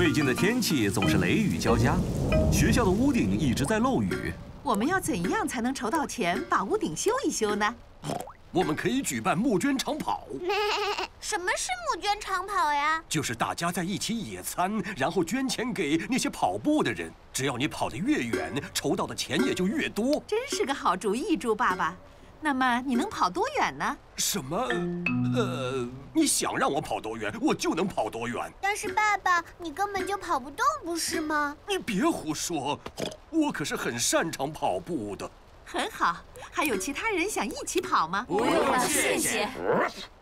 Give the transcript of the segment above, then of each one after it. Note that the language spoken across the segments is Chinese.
最近的天气总是雷雨交加，学校的屋顶一直在漏雨。我们要怎样才能筹到钱把屋顶修一修呢？我们可以举办募捐长跑，什么是募捐长跑呀？就是大家在一起野餐，然后捐钱给那些跑步的人。只要你跑得越远，筹到的钱也就越多。真是个好主意，猪爸爸。那么你能跑多远呢？什么？呃，你想让我跑多远，我就能跑多远。但是爸爸，你根本就跑不动，不是吗？你别胡说，我可是很擅长跑步的。很好，还有其他人想一起跑吗？不用了，谢谢。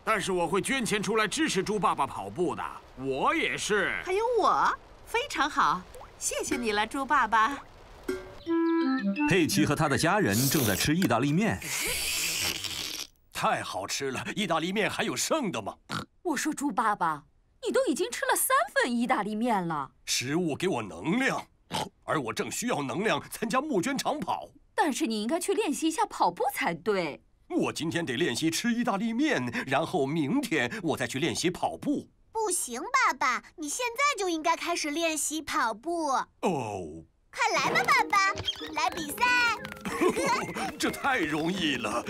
但是我会捐钱出来支持猪爸爸跑步的，我也是。还有我，非常好，谢谢你了，猪爸爸。佩奇和他的家人正在吃意大利面，太好吃了！意大利面还有剩的吗？我说猪爸爸，你都已经吃了三份意大利面了。食物给我能量，而我正需要能量参加募捐长跑。但是你应该去练习一下跑步才对。我今天得练习吃意大利面，然后明天我再去练习跑步。不行，爸爸，你现在就应该开始练习跑步。哦。快来吧，爸爸，来比赛！这太容易了。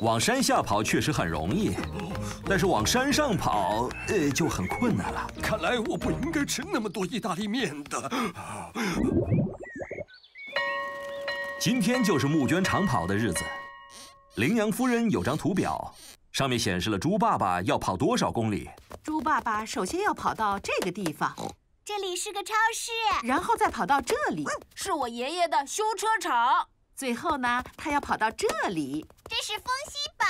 往山下跑确实很容易，但是往山上跑，呃，就很困难了。看来我不应该吃那么多意大利面的。今天就是募捐长跑的日子。羚羊夫人有张图表，上面显示了猪爸爸要跑多少公里。猪爸爸首先要跑到这个地方。这里是个超市，然后再跑到这里，是我爷爷的修车厂。最后呢，他要跑到这里，这是风息堡。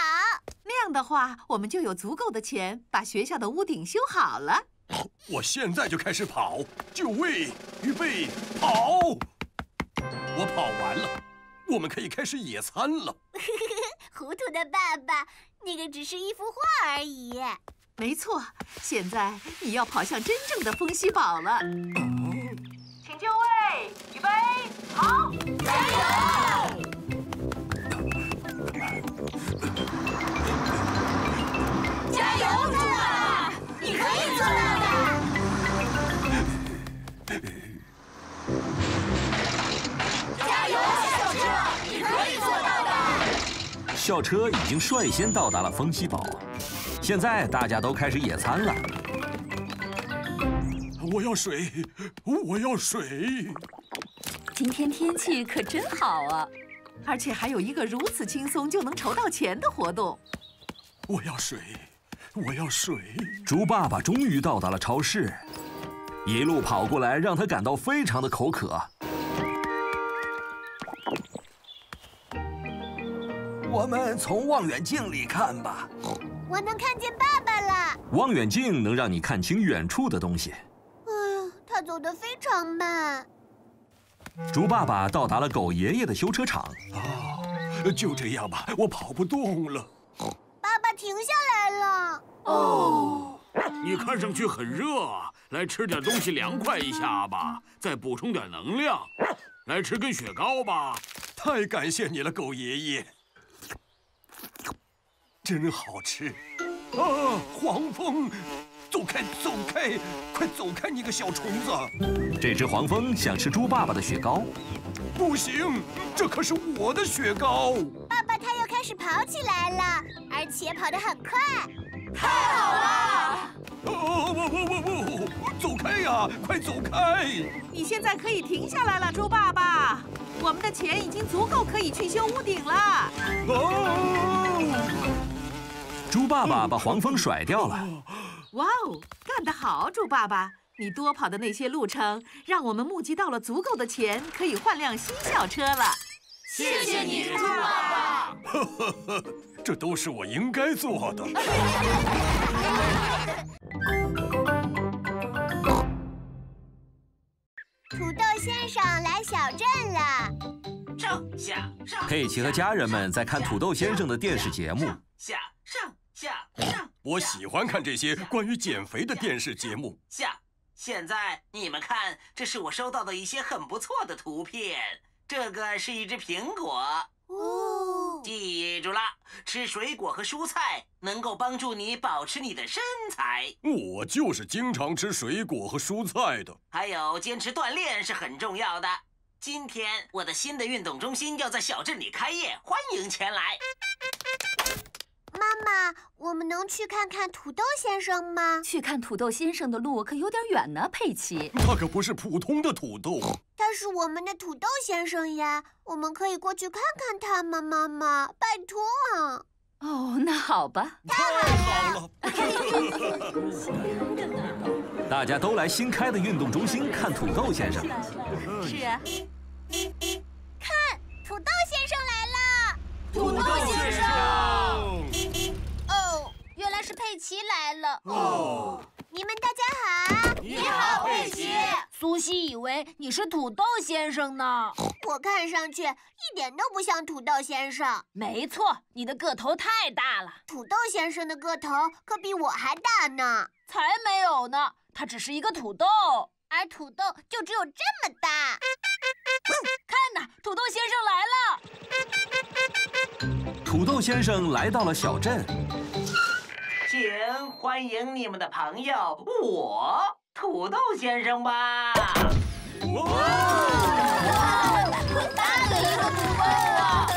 那样的话，我们就有足够的钱把学校的屋顶修好了。我现在就开始跑，就位，预备，跑！我跑完了，我们可以开始野餐了。糊涂的爸爸，那个只是一幅画而已。没错，现在你要跑向真正的风息堡了。请就位，预备，好，加油！加油，猪爸爸，你可以做到的！加油，校车，你可以做到的！校车已经率先到达了风息堡。现在大家都开始野餐了。我要水，我要水。今天天气可真好啊，而且还有一个如此轻松就能筹到钱的活动。我要水，我要水。猪爸爸终于到达了超市，一路跑过来让他感到非常的口渴。我们从望远镜里看吧。我能看见爸爸了。望远镜能让你看清远处的东西。哎呀，他走得非常慢。猪爸爸到达了狗爷爷的修车厂。啊，就这样吧，我跑不动了。爸爸停下来了。哦，你看上去很热，来吃点东西凉快一下吧，再补充点能量。来吃根雪糕吧。太感谢你了，狗爷爷。真好吃！啊，黄蜂，走开，走开，快走开，你个小虫子！这只黄蜂想吃猪爸爸的雪糕，不行，这可是我的雪糕！爸爸，他又开始跑起来了，而且跑得很快，太好了！哦不不不不，走开呀，快走开！你现在可以停下来了，猪爸爸，我们的钱已经足够可以去修屋顶了。哦。猪爸爸把黄蜂甩掉了。哇哦，干得好，猪爸爸！你多跑的那些路程，让我们募集到了足够的钱，可以换辆新校车了。谢谢你，猪爸爸。呵呵呵，这都是我应该做的。土豆先生来小镇了。上下上。佩奇和家人们在看土豆先生的电视节目。下 我喜欢看这些关于减肥的电视节目。下，现在你们看，这是我收到的一些很不错的图片。这个是一只苹果，哦，记住了，吃水果和蔬菜能够帮助你保持你的身材。我就是经常吃水果和蔬菜的。还有，坚持锻炼是很重要的。今天我的新的运动中心要在小镇里开业，欢迎前来。妈妈，我们能去看看土豆先生吗？去看土豆先生的路可有点远呢，佩奇。那可不是普通的土豆，他是我们的土豆先生呀，我们可以过去看看他吗？妈妈，拜托啊！哦，那好吧。太好了！大家都来新开的运动中心看土豆先生。是啊。看，土豆先生来了！土豆先生。佩奇来了哦！你们大家好！你好，佩奇。苏西以为你是土豆先生呢。我看上去一点都不像土豆先生。没错，你的个头太大了。土豆先生的个头可比我还大呢。才没有呢，他只是一个土豆，而土豆就只有这么大。看呐，土豆先生来了。土豆先生来到了小镇。请欢迎你们的朋友，我土豆先生吧！哇，可大的一个土豆啊！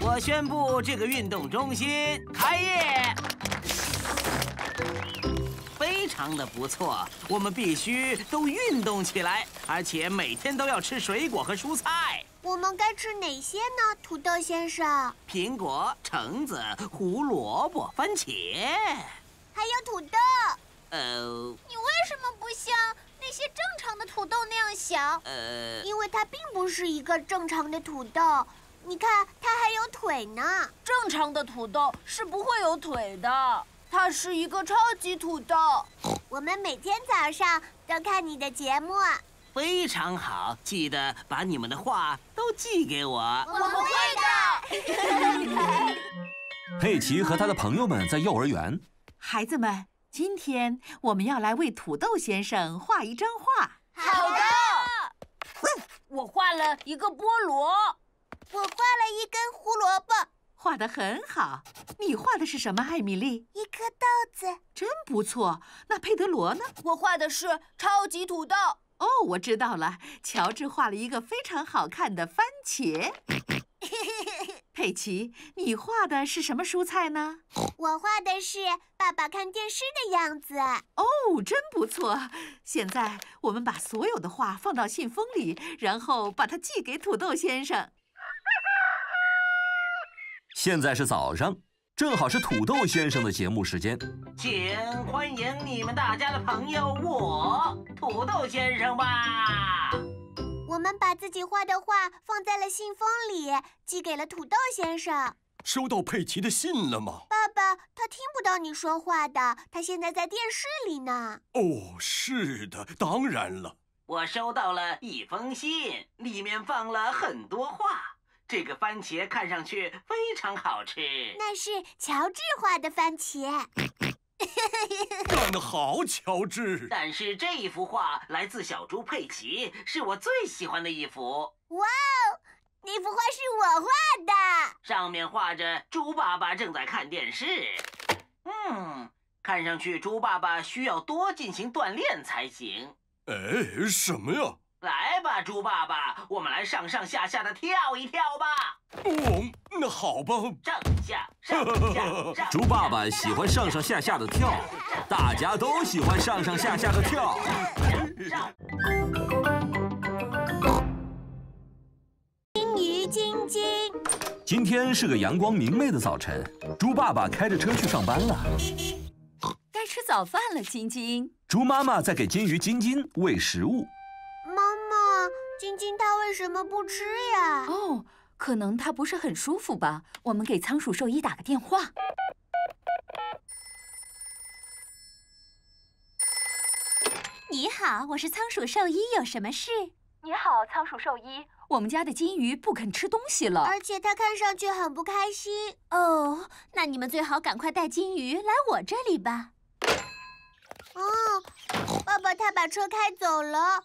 我宣布这个运动中心开业，非常的不错。我们必须都运动起来，而且每天都要吃水果和蔬菜。我们该吃哪些呢，土豆先生？苹果、橙子、胡萝卜、番茄。还有土豆，呃，你为什么不像那些正常的土豆那样小？呃，因为它并不是一个正常的土豆。你看，它还有腿呢。正常的土豆是不会有腿的，它是一个超级土豆。我们每天早上都看你的节目，非常好。记得把你们的话都寄给我，我们会的。佩奇和他的朋友们在幼儿园。孩子们，今天我们要来为土豆先生画一张画。好的。我画了一个菠萝，我画了一根胡萝卜，画得很好。你画的是什么，艾米丽？一颗豆子，真不错。那佩德罗呢？我画的是超级土豆。哦，我知道了。乔治画了一个非常好看的番茄。佩奇，你画的是什么蔬菜呢？我画的是爸爸看电视的样子。哦，真不错。现在我们把所有的画放到信封里，然后把它寄给土豆先生。现在是早上，正好是土豆先生的节目时间。请欢迎你们大家的朋友，我土豆先生吧。我们把自己画的画放在了信封里，寄给了土豆先生。收到佩奇的信了吗？爸爸，他听不到你说话的，他现在在电视里呢。哦，是的，当然了。我收到了一封信，里面放了很多画。这个番茄看上去非常好吃。那是乔治画的番茄。干得好，乔治！但是这一幅画来自小猪佩奇，是我最喜欢的一幅。哇哦，那幅画是我画的，上面画着猪爸爸正在看电视。嗯，看上去猪爸爸需要多进行锻炼才行。哎，什么呀？来吧，猪爸爸，我们来上上下下的跳一跳吧。哦，那好吧。上下上下上。猪爸爸喜欢上上下下的跳，大家都喜欢上上下下的跳。金鱼晶晶。今天是个阳光明媚的早晨，猪爸爸开着车去上班了。该吃早饭了，晶晶。猪妈妈在给金鱼晶晶喂食物。晶晶，它为什么不吃呀？哦，可能它不是很舒服吧。我们给仓鼠兽医打个电话。你好，我是仓鼠兽医，有什么事？你好，仓鼠兽医，我们家的金鱼不肯吃东西了，而且它看上去很不开心。哦，那你们最好赶快带金鱼来我这里吧。嗯，爸爸他把车开走了，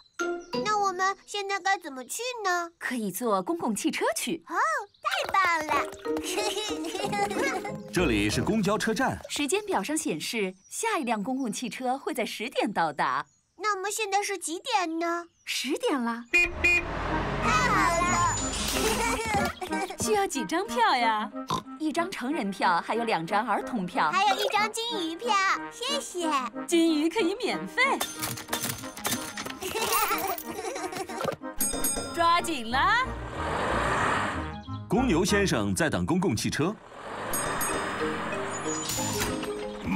那我们现在该怎么去呢？可以坐公共汽车去。哦，太棒了！这里是公交车站，时间表上显示下一辆公共汽车会在十点到达。那我们现在是几点呢？十点了。太好了！需要几张票呀？一张成人票，还有两张儿童票，还有一张金鱼票。谢谢。金鱼可以免费。抓紧啦！公牛先生在等公共汽车。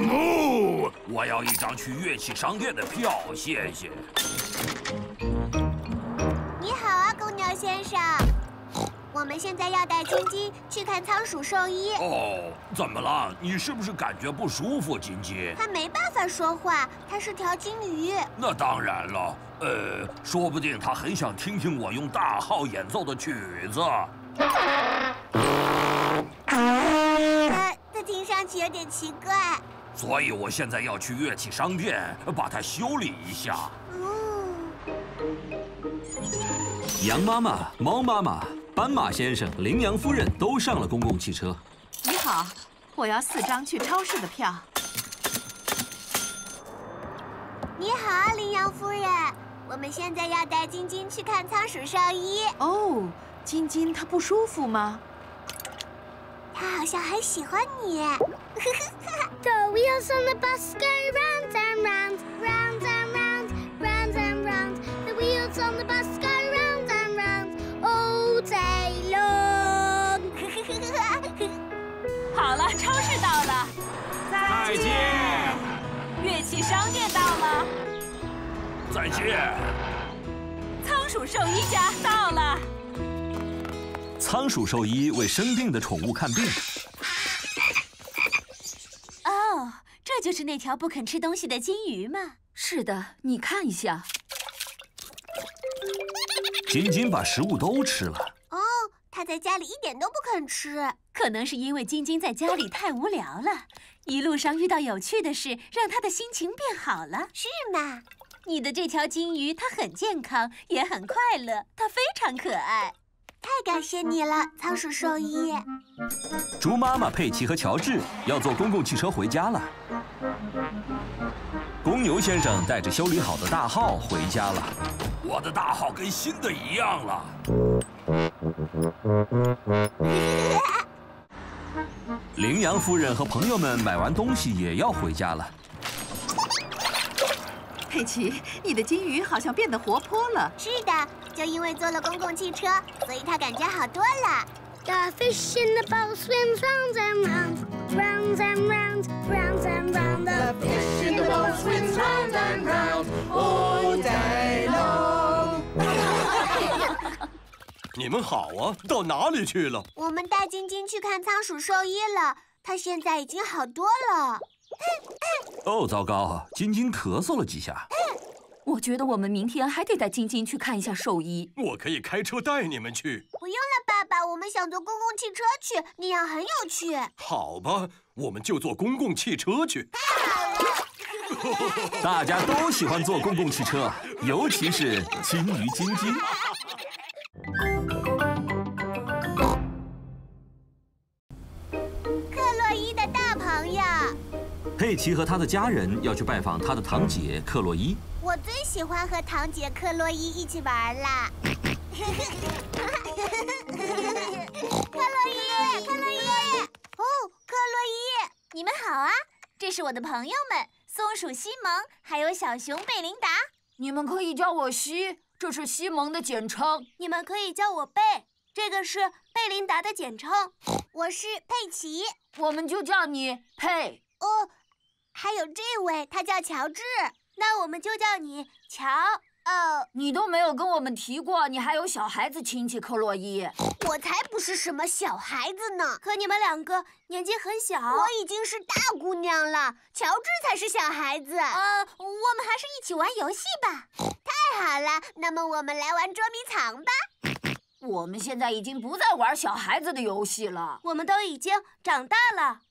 哦，我要一张去乐器商店的票，谢谢。你好啊，公牛先生。我们现在要带晶晶去看仓鼠兽医。哦，怎么了？你是不是感觉不舒服，晶晶？它没办法说话，它是条金鱼。那当然了，呃，说不定它很想听听我用大号演奏的曲子。它它听上去有点奇怪。所以我现在要去乐器商店把它修理一下。羊妈妈、猫妈妈。斑马先生、羚羊夫人都上了公共汽车。你好，我要四张去超市的票。你好，羚羊夫人，我们现在要带晶晶去看仓鼠兽医。哦，晶晶她不舒服吗？她好像很喜欢你。The wheels on the bus go round and round, round and round, round and round. The wheels on the bus go 好了，超市到了，再见。乐器商店到了，再见。仓鼠兽医家到了，仓鼠兽医为生病的宠物看病。哦，这就是那条不肯吃东西的金鱼吗？是的，你看一下。仅仅把食物都吃了。在家里一点都不肯吃。可能是因为晶晶在家里太无聊了，一路上遇到有趣的事，让她的心情变好了。是吗？你的这条金鱼，它很健康，也很快乐，它非常可爱。太感谢你了，仓鼠兽医。猪妈妈佩奇和乔治要坐公共汽车回家了。公牛先生带着修理好的大号回家了。我的大号跟新的一样了。羚羊夫人和朋友们买完东西也要回家了。佩奇，你的金鱼好像变得活泼了。是的，就因为坐了公共汽车，所以它感觉好多了。The fish in the bowl swims round and round, round and round, round and round. The fish in the bowl swims round and round all day 你们好啊，到哪里去了？我们带晶晶去看仓鼠兽医了，它现在已经好多了。哦，糟糕！晶晶咳嗽了几下。我觉得我们明天还得带晶晶去看一下兽医。我可以开车带你们去。不用了，爸爸，我们想坐公共汽车去，那样很有趣。好吧，我们就坐公共汽车去。大家都喜欢坐公共汽车，尤其是金鱼晶晶。克洛伊的大朋友。佩奇和他的家人要去拜访他的堂姐克洛伊。我最喜欢和堂姐克洛伊一起玩了。克洛伊，克洛伊，哦，克洛伊，你们好啊，这是我的朋友们，松鼠西蒙，还有小熊贝琳达。你们可以叫我西，这是西蒙的简称。你们可以叫我贝，这个是贝琳达的简称。我是佩奇，我们就叫你佩。哦，还有这位，他叫乔治。那我们就叫你乔。呃，你都没有跟我们提过，你还有小孩子亲戚克洛伊。我才不是什么小孩子呢，可你们两个年纪很小。我已经是大姑娘了，乔治才是小孩子。呃，我们还是一起玩游戏吧。太好了，那么我们来玩捉迷藏吧。我们现在已经不再玩小孩子的游戏了，我们都已经长大了。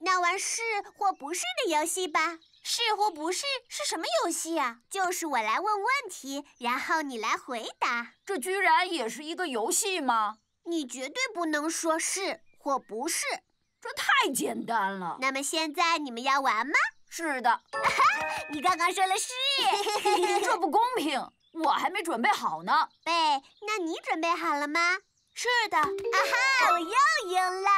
那玩是或不是的游戏吧。是或不是是什么游戏啊？就是我来问问题，然后你来回答。这居然也是一个游戏吗？你绝对不能说是或不是，这太简单了。那么现在你们要玩吗？是的。你刚刚说了是，这不公平，我还没准备好呢。贝，那你准备好了吗？是的。啊哈，我又赢了。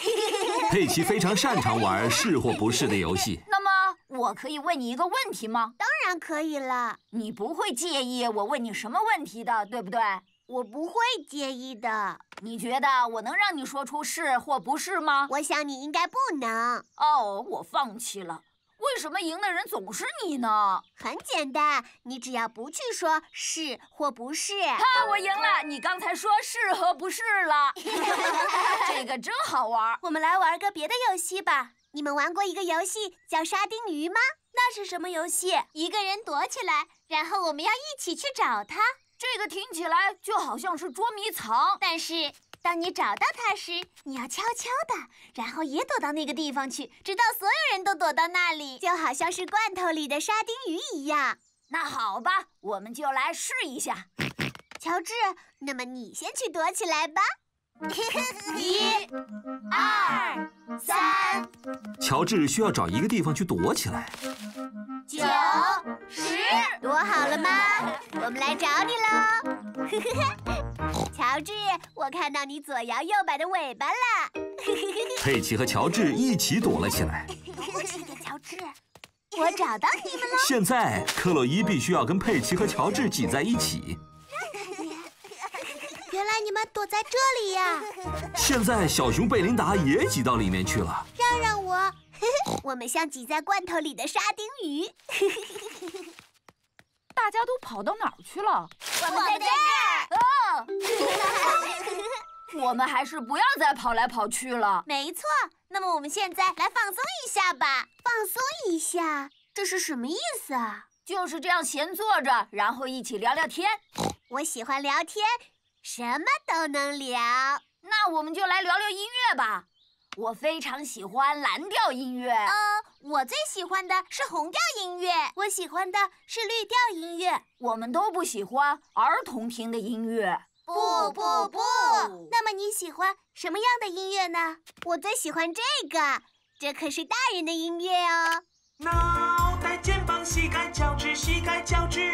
佩奇非常擅长玩是或不是的游戏。那么，我可以问你一个问题吗？当然可以了。你不会介意我问你什么问题的，对不对？我不会介意的。你觉得我能让你说出是或不是吗？我想你应该不能。哦，我放弃了。为什么赢的人总是你呢？很简单，你只要不去说是或不是。哈，我赢了！你刚才说是和不是了，这个真好玩。我们来玩个别的游戏吧。你们玩过一个游戏叫沙丁鱼吗？那是什么游戏？一个人躲起来，然后我们要一起去找他。这个听起来就好像是捉迷藏，但是。当你找到它时，你要悄悄的，然后也躲到那个地方去，直到所有人都躲到那里，就好像是罐头里的沙丁鱼一样。那好吧，我们就来试一下。乔治，那么你先去躲起来吧。一、二、三。乔治需要找一个地方去躲起来。九、十，躲好了吗？我们来找你喽。乔治，我看到你左摇右摆的尾巴了。佩奇和乔治一起躲了起来。乔治，我找到你们了。现在克洛伊必须要跟佩奇和乔治挤在一起。原来你们躲在这里呀！现在小熊贝琳达也挤到里面去了。让让我，我们像挤在罐头里的沙丁鱼。大家都跑到哪儿去了？我们在这儿。哦，我们还是不要再跑来跑去了。没错。那么我们现在来放松一下吧。放松一下，这是什么意思啊？就是这样闲坐着，然后一起聊聊天。我喜欢聊天，什么都能聊。那我们就来聊聊音乐吧。我非常喜欢蓝调音乐。呃，我最喜欢的是红调音乐。我喜欢的是绿调音乐。我们都不喜欢儿童听的音乐。不不不！那么你喜欢什么样的音乐呢？我最喜欢这个，这可是大人的音乐哦。脑袋、肩膀、膝盖、脚趾、膝盖、脚趾。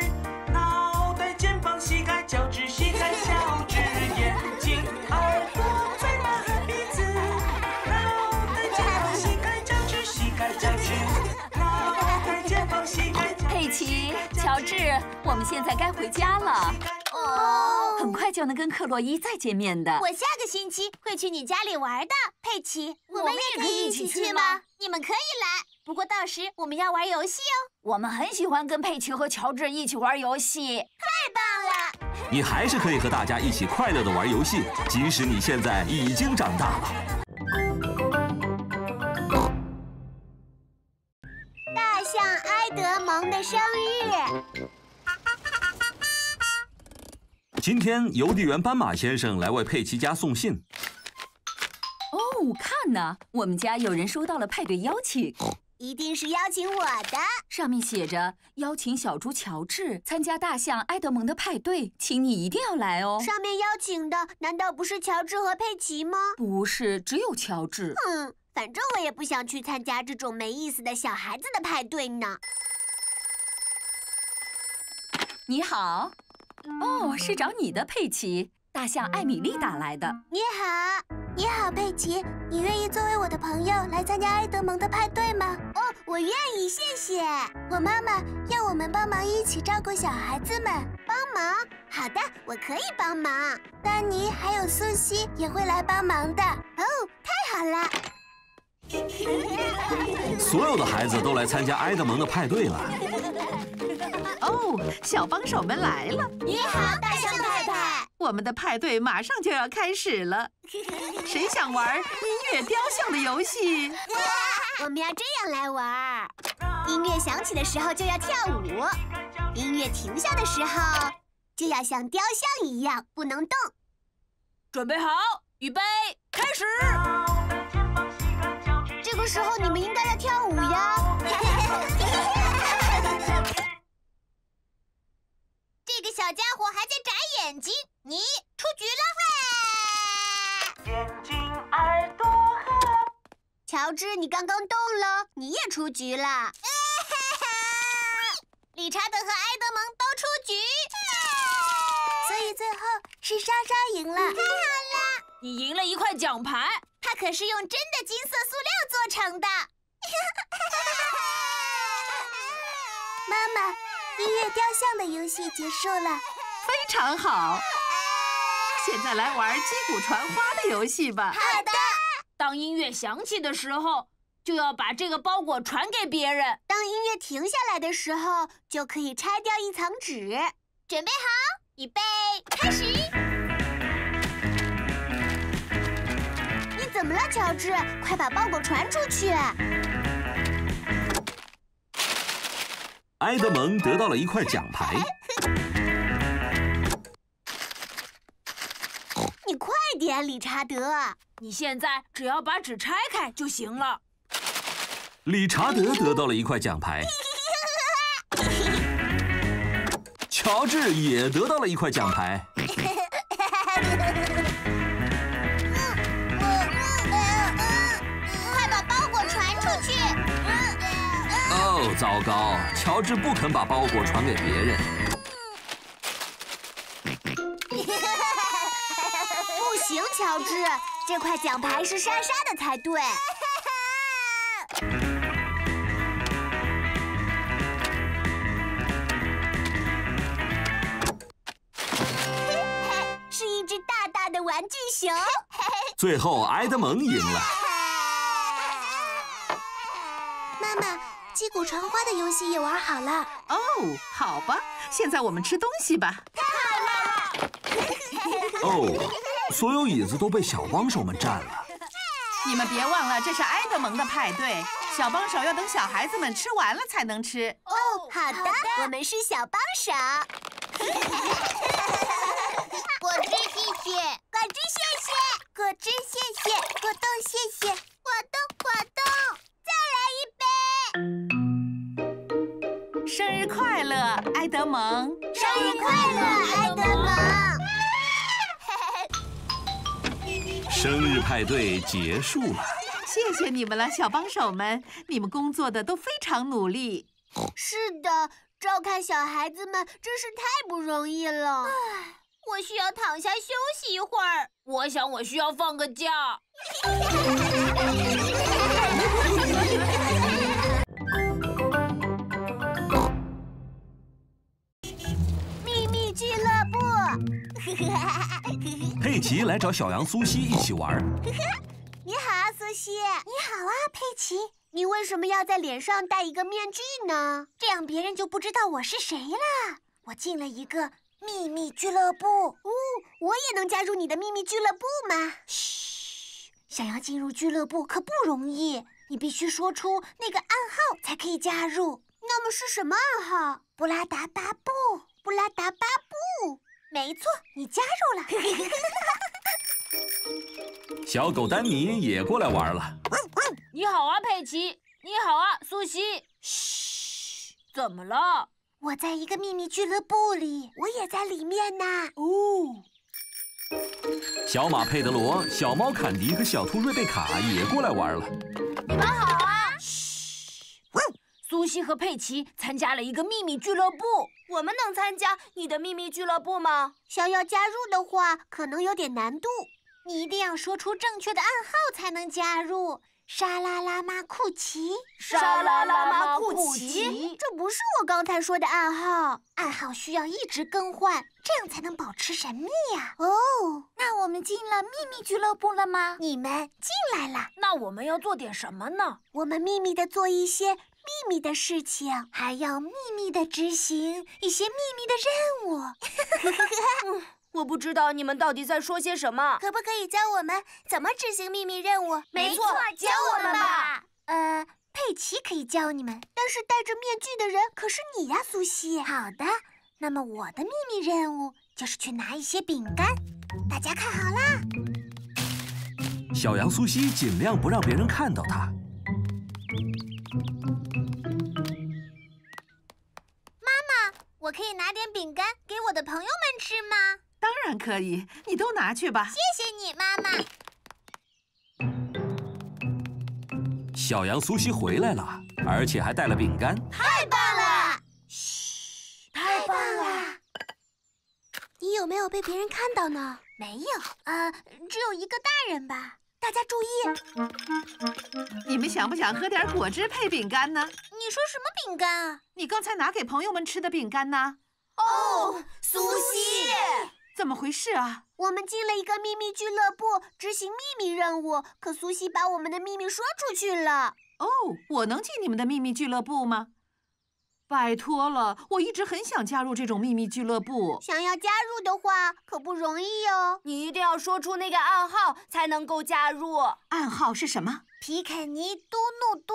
我们现在该回家了。哦，很快就能跟克洛伊再见面的。我下个星期会去你家里玩的，佩奇。我们也可以一起去吗？你们可以来，不过到时我们要玩游戏哦。我们很喜欢跟佩奇和乔治一起玩游戏。太棒了！你还是可以和大家一起快乐的玩游戏，即使你现在已经长大了。大象埃德蒙的生日。今天邮递员斑马先生来为佩奇家送信。哦，看呐，我们家有人收到了派对邀请，一定是邀请我的。上面写着邀请小猪乔治参加大象埃德蒙的派对，请你一定要来哦。上面邀请的难道不是乔治和佩奇吗？不是，只有乔治。哼，反正我也不想去参加这种没意思的小孩子的派对呢。你好。哦，是找你的，佩奇。大象艾米丽打来的。你好，你好，佩奇。你愿意作为我的朋友来参加埃德蒙的派对吗？哦，我愿意，谢谢。我妈妈要我们帮忙一起照顾小孩子们。帮忙？好的，我可以帮忙。丹尼还有苏西也会来帮忙的。哦，太好了。所有的孩子都来参加埃德蒙的派对了。哦，小帮手们来了！你好，大象太太。我们的派对马上就要开始了，谁想玩音乐雕像的游戏？我们要这样来玩：音乐响起的时候就要跳舞，音乐停下的时候就要像雕像一样不能动。准备好，预备，开始！这个时候你们应该要跳舞呀。眼睛，你出局了。眼睛、耳朵和乔治，你刚刚动了，你也出局了。理查德和埃德蒙都出局，所以最后是莎莎赢了。太好了，你赢了一块奖牌。它可是用真的金色塑料做成的。妈妈，音乐雕像的游戏结束了，非常好。现在来玩击鼓传花的游戏吧。好的。当音乐响起的时候，就要把这个包裹传给别人。当音乐停下来的时候，就可以拆掉一层纸。准备好，预备，开始。你怎么了，乔治？快把包裹传出去！埃德蒙得到了一块奖牌。你快点，理查德！你现在只要把纸拆开就行了。理查德得到了一块奖牌。乔治也得到了一块奖牌。哦，糟糕！乔治不肯把包裹传给别人。不行，乔治，这块奖牌是莎莎的才对。是一只大大的玩具熊。最后，埃德蒙赢了。妈妈，击鼓传花的游戏也玩好了。哦，好吧，现在我们吃东西吧。太好了哦，所有椅子都被小帮手们占了。你们别忘了，这是埃德蒙的派对，小帮手要等小孩子们吃完了才能吃。哦，好的，我们是小帮手。果汁谢谢，果汁谢谢，果汁谢谢，果冻谢谢，果冻果冻，再来一杯。生日快乐，埃德蒙！生日快乐，埃德蒙！生日派对结束了。谢谢你们了，小帮手们，你们工作的都非常努力。是的，照看小孩子们真是太不容易了。唉，我需要躺下休息一会儿。我想我需要放个假。佩奇来找小羊苏西一起玩。你好啊，苏西。你好啊，佩奇。你为什么要在脸上戴一个面具呢？这样别人就不知道我是谁了。我进了一个秘密俱乐部。哦，我也能加入你的秘密俱乐部吗？嘘，想要进入俱乐部可不容易，你必须说出那个暗号才可以加入。那么是什么暗号？布拉达巴布，布拉达巴布。没错，你加入了。小狗丹尼也过来玩了。你好啊，佩奇。你好啊，苏西。嘘，怎么了？我在一个秘密俱乐部里，我也在里面呢。哦。小马佩德罗、小猫坎迪和小兔瑞贝卡也过来玩了。你们好啊。嘘。苏西和佩奇参加了一个秘密俱乐部。我们能参加你的秘密俱乐部吗？想要加入的话，可能有点难度。你一定要说出正确的暗号才能加入。沙拉拉马库奇，沙拉拉马库奇，这不是我刚才说的暗号。暗号需要一直更换，这样才能保持神秘呀。哦，那我们进了秘密俱乐部了吗？你们进来了。那我们要做点什么呢？我们秘密的做一些秘密的事情，还要秘密的执行一些秘密的任务。我不知道你们到底在说些什么，可不可以教我们怎么执行秘密任务？没错，教我们吧。呃，佩奇可以教你们，但是戴着面具的人可是你呀，苏西。好的，那么我的秘密任务就是去拿一些饼干，大家看好啦。小羊苏西尽量不让别人看到它。我可以拿点饼干给我的朋友们吃吗？当然可以，你都拿去吧。谢谢你，妈妈。小羊苏西回来了，而且还带了饼干。太棒了！嘘，太棒了！你有没有被别人看到呢？没有，呃，只有一个大人吧。大家注意，你们想不想喝点果汁配饼干呢？你说什么饼干啊？你刚才拿给朋友们吃的饼干呢？哦，苏西，怎么回事啊？我们进了一个秘密俱乐部，执行秘密任务，可苏西把我们的秘密说出去了。哦，我能进你们的秘密俱乐部吗？拜托了，我一直很想加入这种秘密俱乐部。想要加入的话，可不容易哦。你一定要说出那个暗号，才能够加入。暗号是什么？皮肯尼嘟怒嘟。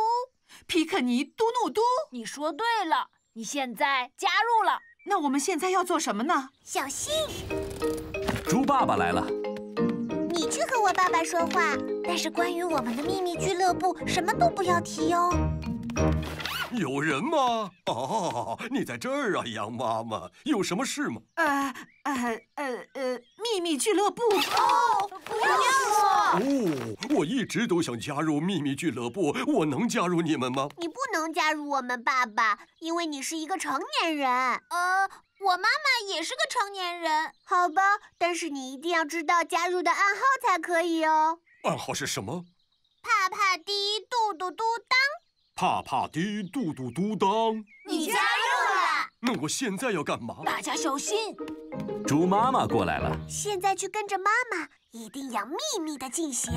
皮肯尼嘟怒嘟。你说对了，你现在加入了。那我们现在要做什么呢？小心！猪爸爸来了。你去和我爸爸说话，但是关于我们的秘密俱乐部，什么都不要提哦。有人吗？哦，你在这儿啊，羊妈妈，有什么事吗？呃呃呃呃，秘密俱乐部。哦，不要说。哦，我一直都想加入秘密俱乐部，我能加入你们吗？你不能加入我们，爸爸，因为你是一个成年人。呃，我妈妈也是个成年人。好吧，但是你一定要知道加入的暗号才可以哦。暗号是什么？帕帕迪嘟嘟嘟当。帕帕迪嘟嘟嘟当，你加入了。那我现在要干嘛？大家小心！猪妈妈过来了。现在去跟着妈妈，一定要秘密的进行。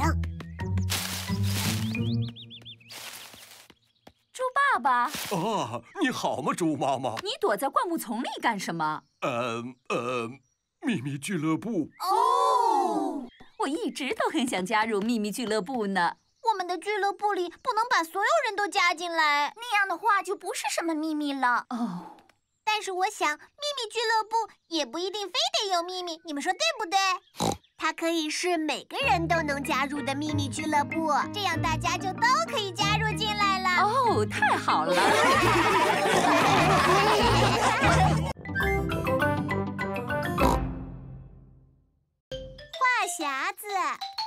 猪爸爸。啊，你好吗，猪妈妈？你躲在灌木丛里干什么？呃呃，秘密俱乐部。哦，我一直都很想加入秘密俱乐部呢。我们的俱乐部里不能把所有人都加进来，那样的话就不是什么秘密了。哦，但是我想，秘密俱乐部也不一定非得有秘密，你们说对不对？它可以是每个人都能加入的秘密俱乐部，这样大家就都可以加入进来了。哦，太好了！话匣子。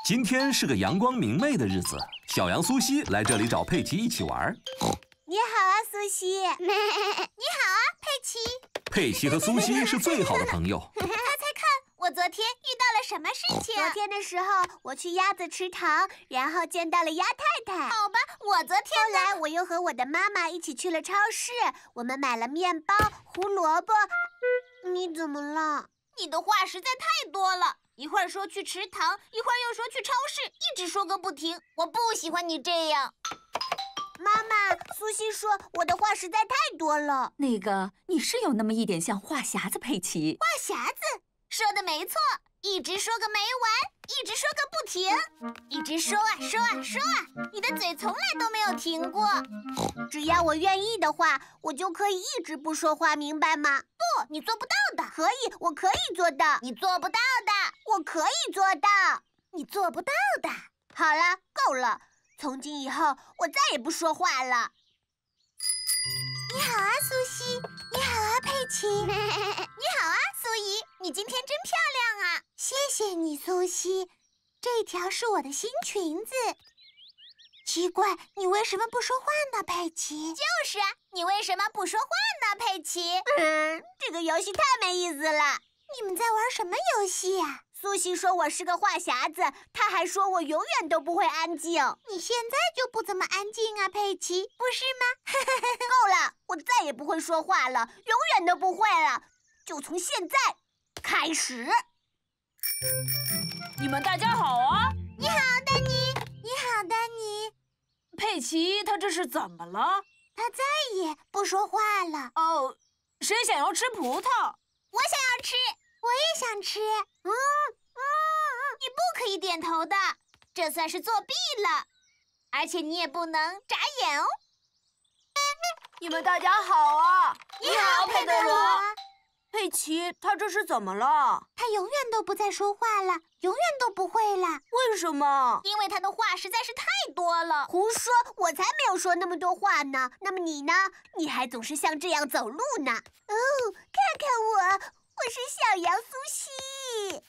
今天是个阳光明媚的日子，小羊苏西来这里找佩奇一起玩。你好啊，苏西。你好啊，佩奇。佩奇和苏西是最好的朋友。猜猜看，我昨天遇到了什么事情？昨天的时候，我去鸭子池塘，然后见到了鸭太太。好吧，我昨天。后来我又和我的妈妈一起去了超市，我们买了面包、胡萝卜。你怎么了？你的话实在太多了。一会儿说去池塘，一会儿又说去超市，一直说个不停。我不喜欢你这样。妈妈，苏西说我的话实在太多了。那个，你是有那么一点像话匣子，佩奇。话匣子，说的没错，一直说个没完，一直说个不停，一直说啊说啊说啊，你的嘴从来都没有停过。只要我愿意的话，我就可以一直不说话，明白吗？不，你做不到的。可以，我可以做到。你做不到的。我可以做到。你做不到的。好了，够了。从今以后，我再也不说话了。你好啊，苏西。你好啊，佩奇。你好啊，苏怡。你今天真漂亮啊！谢谢你，苏西。这条是我的新裙子。奇怪，你为什么不说话呢，佩奇？就是啊，你为什么不说话呢，佩奇？嗯，这个游戏太没意思了。你们在玩什么游戏呀？苏西说我是个话匣子，他还说我永远都不会安静。你现在就不怎么安静啊，佩奇，不是吗？够了，我再也不会说话了，永远都不会了。就从现在开始。你们大家好啊！你好，丹尼。你好，丹尼。佩奇，他这是怎么了？他再也不说话了。哦，谁想要吃葡萄？我想要吃，我也想吃。嗯嗯嗯，你不可以点头的，这算是作弊了。而且你也不能眨眼哦。你们大家好啊！你好，佩德罗。佩奇，他这是怎么了？他永远都不再说话了，永远都不会了。为什么？因为他的话实在是太多了。胡说，我才没有说那么多话呢。那么你呢？你还总是像这样走路呢。哦，看看我，我是小羊苏西。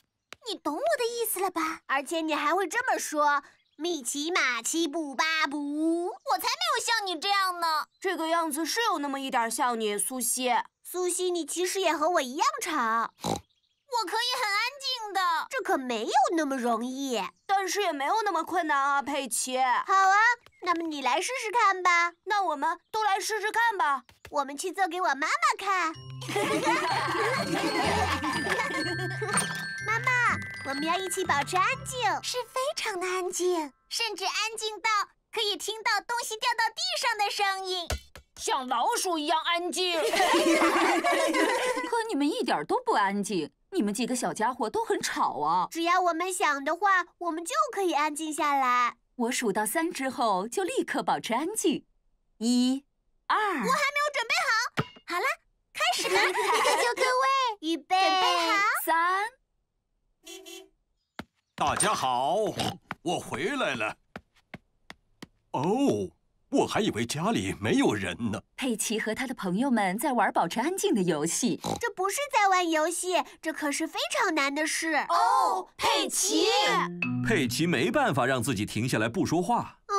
你懂我的意思了吧？而且你还会这么说：米奇马奇布巴布。我才没有像你这样呢。这个样子是有那么一点像你，苏西。苏西，你其实也和我一样吵。我可以很安静的，这可没有那么容易，但是也没有那么困难啊，佩奇。好啊，那么你来试试看吧。那我们都来试试看吧。我们去做给我妈妈看。妈妈，我们要一起保持安静，是非常的安静，甚至安静到可以听到东西掉到地上的声音。像老鼠一样安静，可你们一点都不安静。你们几个小家伙都很吵啊！只要我们想的话，我们就可以安静下来。我数到三之后，就立刻保持安静。一、二，我还没有准备好。好了，开始吧！就各位，预备，准备好。三。大家好，我回来了。哦。我还以为家里没有人呢。佩奇和他的朋友们在玩保持安静的游戏。这不是在玩游戏，这可是非常难的事。哦，佩奇。佩奇没办法让自己停下来不说话。嗯，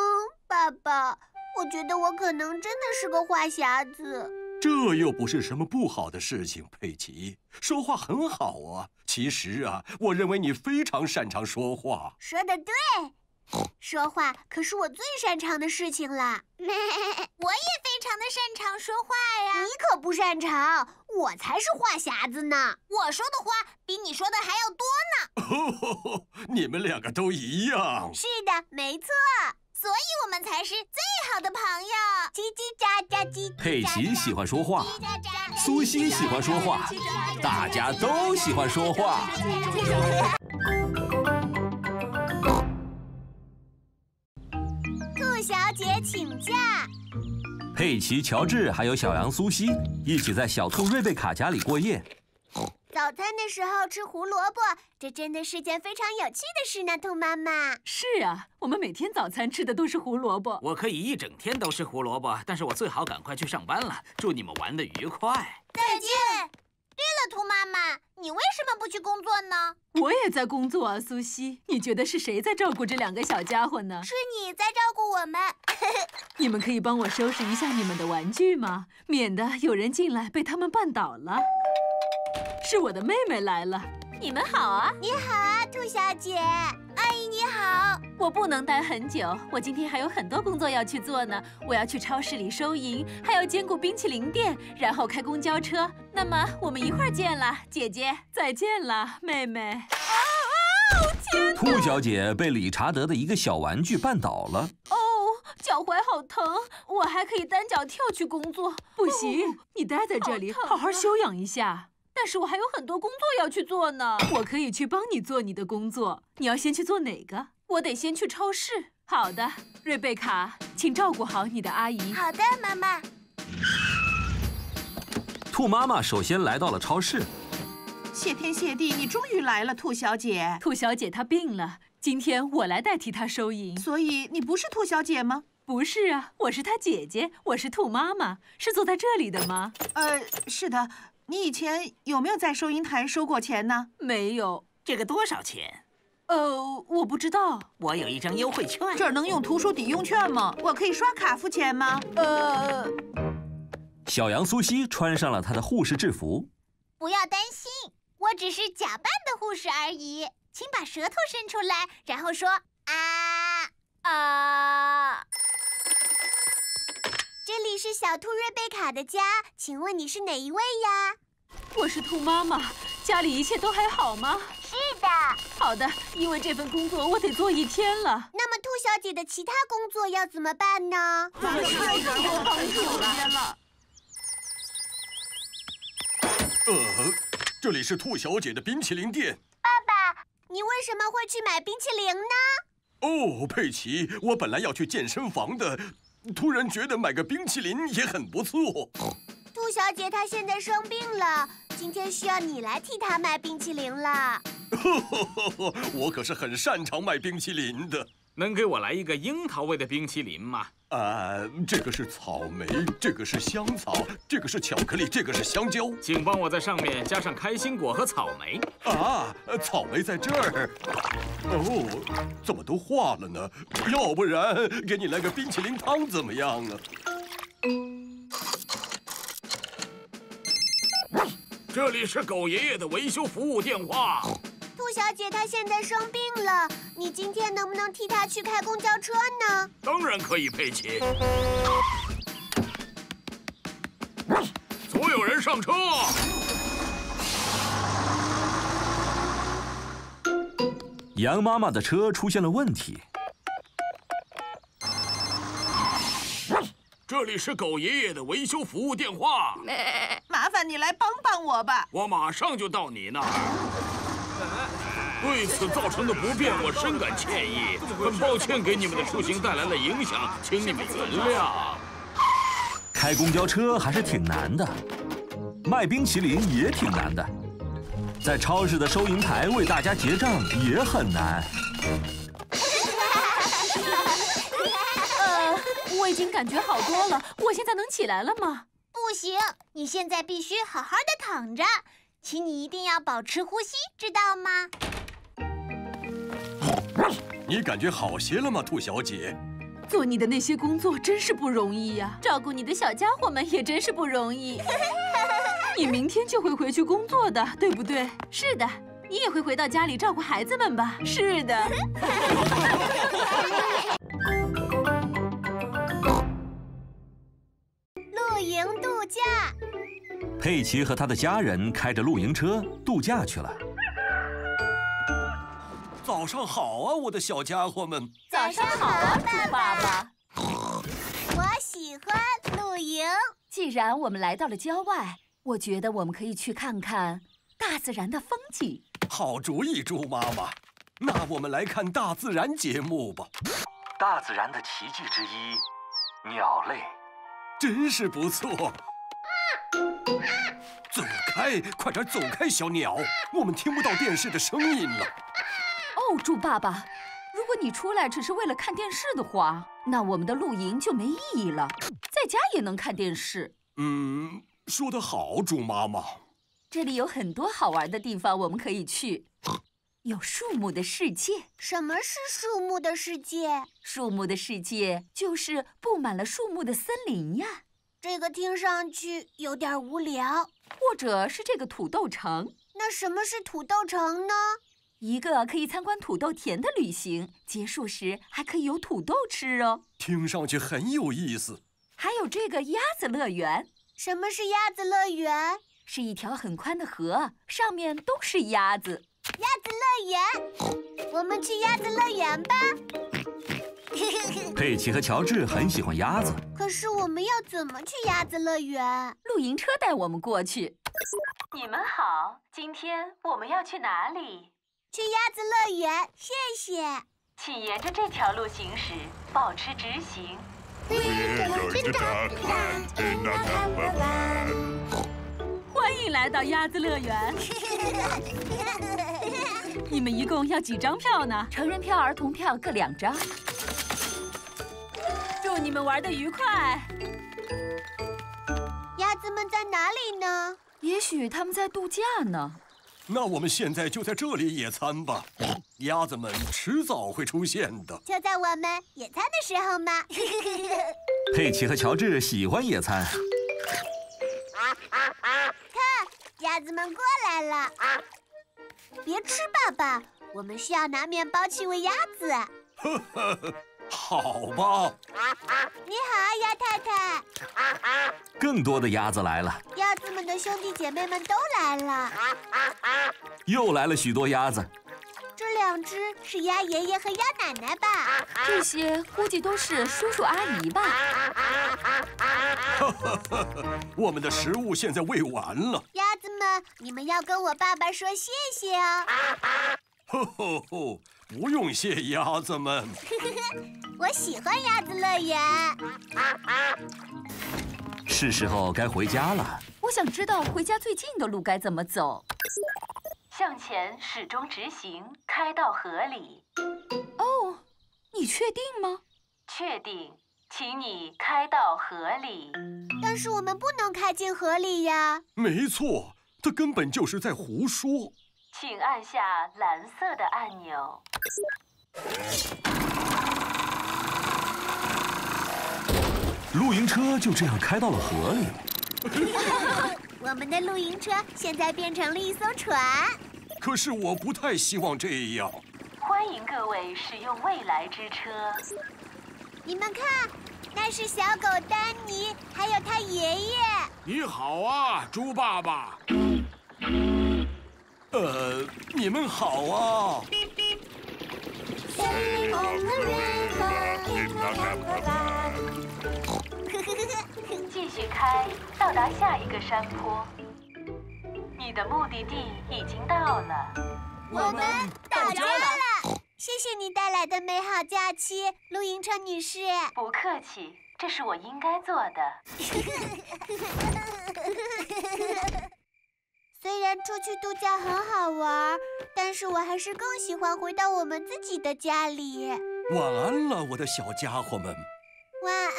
爸爸，我觉得我可能真的是个话匣子。这又不是什么不好的事情，佩奇，说话很好啊。其实啊，我认为你非常擅长说话。说的对。说话可是我最擅长的事情了。我也非常的擅长说话呀。你可不擅长，我才是话匣子呢。我说的话比你说的还要多呢。你们两个都一样。是的，没错。所以我们才是最好的朋友。叽叽喳喳，叽叽喳喳。佩奇喜欢说话，苏西喜欢说话，大家都喜欢说话。小姐请假。佩奇、乔治还有小羊苏西一起在小兔瑞贝卡家里过夜。早餐的时候吃胡萝卜，这真的是件非常有趣的事呢，兔妈妈。是啊，我们每天早餐吃的都是胡萝卜。我可以一整天都吃胡萝卜，但是我最好赶快去上班了。祝你们玩的愉快。再见。对了，兔妈妈，你为什么不去工作呢？我也在工作啊，苏西。你觉得是谁在照顾这两个小家伙呢？是你在照顾我们。你们可以帮我收拾一下你们的玩具吗？免得有人进来被他们绊倒了。是我的妹妹来了。你们好啊！你好啊，兔小姐。阿姨你好。我不能待很久，我今天还有很多工作要去做呢。我要去超市里收银，还要兼顾冰淇淋店，然后开公交车。那么我们一会儿见了，姐姐。再见了，妹妹。啊啊！天兔小姐被理查德的一个小玩具绊倒了。哦，脚踝好疼。我还可以单脚跳去工作。不行，你待在这里，好好休养一下。但是我还有很多工作要去做呢。我可以去帮你做你的工作。你要先去做哪个？我得先去超市。好的，瑞贝卡，请照顾好你的阿姨。好的，妈妈。兔妈妈首先来到了超市。谢天谢地，你终于来了，兔小姐。兔小姐她病了，今天我来代替她收银。所以你不是兔小姐吗？不是啊，我是她姐姐，我是兔妈妈。是坐在这里的吗？呃，是的。你以前有没有在收银台收过钱呢？没有。这个多少钱？呃，我不知道。我有一张优惠券。这儿能用图书抵用券吗？我可以刷卡付钱吗？呃。小羊苏西穿上了她的护士制服。不要担心，我只是假扮的护士而已。请把舌头伸出来，然后说啊啊。这里是小兔瑞贝卡的家，请问你是哪一位呀？我是兔妈妈，家里一切都还好吗？是的。好的，因为这份工作我得做一天了。那么兔小姐的其他工作要怎么办呢？我们需要更多帮助了。呃，这里是兔小姐的冰淇淋店。爸爸，你为什么会去买冰淇淋呢？哦，佩奇，我本来要去健身房的。突然觉得买个冰淇淋也很不错。兔小姐她现在生病了，今天需要你来替她买冰淇淋了。我可是很擅长卖冰淇淋的。能给我来一个樱桃味的冰淇淋吗？呃，这个是草莓，这个是香草，这个是巧克力，这个是香蕉。请帮我在上面加上开心果和草莓。啊，草莓在这儿。哦，怎么都化了呢？要不然给你来个冰淇淋汤怎么样啊？这里是狗爷爷的维修服务电话。兔小姐她现在生病了，你今天能不能替她去开公交车呢？当然可以，佩奇。所有人上车。羊妈妈的车出现了问题。这里是狗爷爷的维修服务电话。麻烦你来帮帮我吧。我马上就到你那儿。对此造成的不便，我深感歉意，很抱歉给你们的出行带来了影响，请你们原谅。开公交车还是挺难的，卖冰淇淋也挺难的，在超市的收银台为大家结账也很难。呃，我已经感觉好多了，我现在能起来了吗？不行，你现在必须好好的躺着，请你一定要保持呼吸，知道吗？你感觉好些了吗，兔小姐？做你的那些工作真是不容易呀，照顾你的小家伙们也真是不容易。你明天就会回去工作的，对不对？是的，你也会回到家里照顾孩子们吧？是的。露营度假。佩奇和他的家人开着露营车度假去了。早上好啊，我的小家伙们！早上好啊，兔爸爸。我喜欢露营。既然我们来到了郊外，我觉得我们可以去看看大自然的风景。好主意，猪妈妈。那我们来看大自然节目吧。大自然的奇迹之一，鸟类，真是不错。走开，快点走开，小鸟！我们听不到电视的声音了。哦，猪爸爸，如果你出来只是为了看电视的话，那我们的露营就没意义了。在家也能看电视。嗯，说得好，猪妈妈。这里有很多好玩的地方，我们可以去。有树木的世界。什么是树木的世界？树木的世界就是布满了树木的森林呀。这个听上去有点无聊。或者是这个土豆城。那什么是土豆城呢？一个可以参观土豆田的旅行，结束时还可以有土豆吃哦。听上去很有意思。还有这个鸭子乐园。什么是鸭子乐园？是一条很宽的河，上面都是鸭子。鸭子乐园，我们去鸭子乐园吧。佩奇和乔治很喜欢鸭子。可是我们要怎么去鸭子乐园？露营车带我们过去。你们好，今天我们要去哪里？去鸭子乐园，谢谢。请沿着这条路行驶，保持直行。欢迎来到鸭子乐园。你们一共要几张票呢？成人票、儿童票各两张。祝你们玩的愉快。鸭子们在哪里呢？也许他们在度假呢。那我们现在就在这里野餐吧。鸭子们迟早会出现的。就在我们野餐的时候吗？佩奇和乔治喜欢野餐。看，鸭子们过来了。别吃，爸爸，我们需要拿面包去喂鸭子。好吧。你好啊，鸭太太。更多的鸭子来了。鸭子们的兄弟姐妹们都来了。又来了许多鸭子。这两只是鸭爷爷和鸭奶奶吧？这些估计都是叔叔阿姨吧。哈哈哈！我们的食物现在喂完了。鸭子们，你们要跟我爸爸说谢谢哦。吼吼吼！不用谢，鸭子们。我喜欢鸭子乐园。是时候该回家了。我想知道回家最近的路该怎么走。向前，始终直行，开到河里。哦，你确定吗？确定，请你开到河里。但是我们不能开进河里呀。没错，他根本就是在胡说。请按下蓝色的按钮。露营车就这样开到了河里。我们的露营车现在变成了一艘船。可是我不太希望这样。欢迎各位使用未来之车。你们看，那是小狗丹尼，还有他爷爷。你好啊，猪爸爸。呃，你们好啊。继续开，到达下一个山坡。你的目的地已经到了。我们到家了。谢谢你带来的美好假期，露营车女士。不客气，这是我应该做的。虽然出去度假很好玩，但是我还是更喜欢回到我们自己的家里。晚安了，我的小家伙们。晚安。